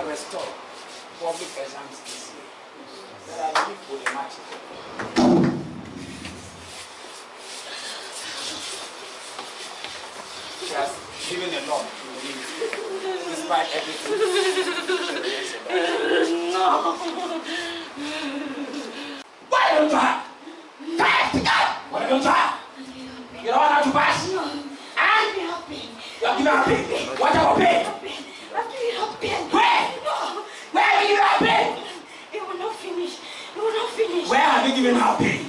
shall restore public exams this year. That I believe problematic. She has given a lot to the ministry, despite everything. No. Why don't you have? Pass the gun! Why don't you have? You don't want her to pass? No. Ah? Give me her pen. You are giving her pain. What pain? Pen. I'm giving her. Where? No. Where are you giving her? It will not finish. It will not finish. Where have you given her pain?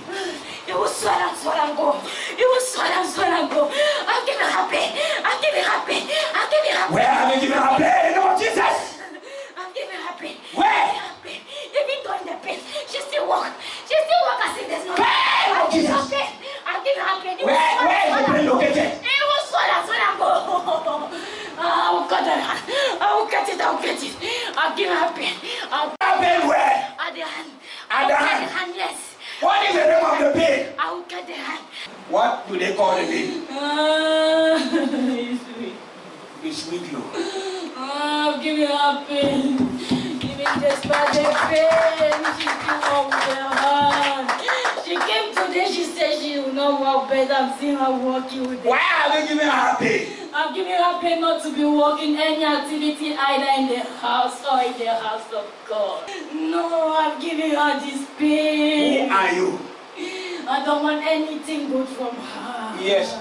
It will swell and swell and go. It will swell and swell and go. I'm giving her pen. Eh? I'm giving her pen. Eh? I'm giving her pen. Where have you given her eh? pain? In the name of Jesus! I'm giving her pen. Where? Her pen. Even though in the pen, she still walk. She still walk as if there's no Pen of I'm giving her Jesus. pen. I'm giving her pen. It will Where, swell where is and the swell pain and go. located? It will swell and swell and go. I will cut her hand. I will get it. I will get it. I'll give her pen. I'll Her pain where? at the hand. At I'll the hand? the hand, yes. What is the name of the pain? I will get the hand. What do they call the pain? Ah, it's sweet. It's sweet low. Ah, give me her pain. Give me just by the pain. She still walk with her not walk better. I'm seeing her walking with Why it. have you given her pain? I'm giving her pain not to be walking any activity either in the house or in the house of God. No, I'm giving her this Who pain. are you? I don't want anything good from her. Yes.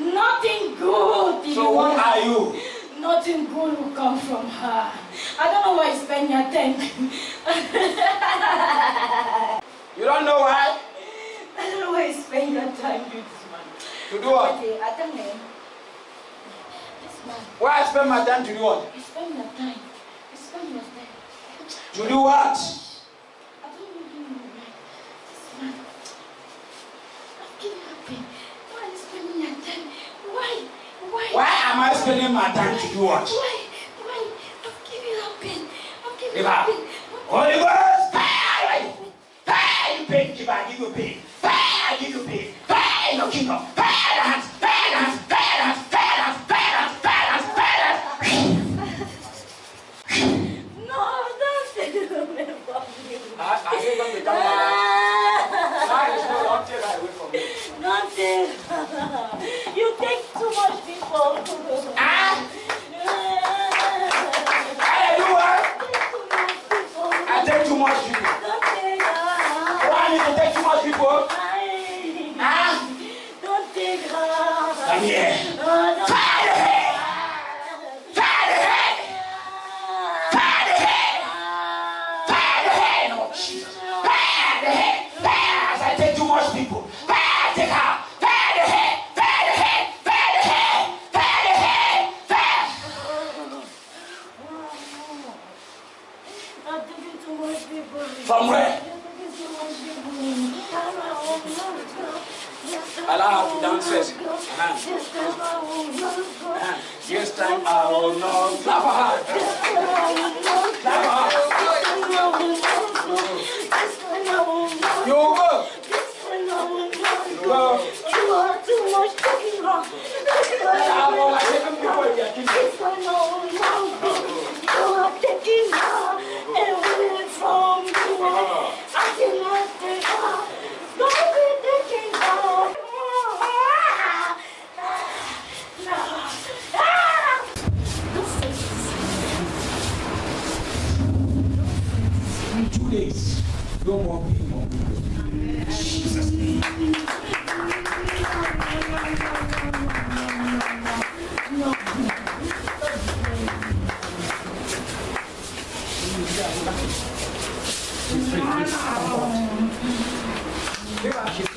Nothing good. So you who are you? Nothing good will come from her. I don't know why you spend your time. You don't know why? I don't know why you spend your time with this man. To do what? Him. Why I spend my time to do what? you spend your time. You spend your time. To do what? I don't know why. This man, I'm pain. Why are you spending your time? Why? Why? Why am I spending my time to do what? Why? Why? I'm giving pain. I'm giving up. Holy Ghost, hands, fire the hands, fire the hands. No, me. I, I think I'm from me. You take too much people. Ah. I take too much the head. Fire the head. Oh, Jesus. Fire the head. Fire. As I take too much people. Fire, take her. Fire the head. Fire the head. Fire the head. Fire the head. Fire. I'm taking too much people. From where? I'm too much people. Allow her to dance. Uh-huh. This time I will not clap her. Clap her. no more people. Jesus.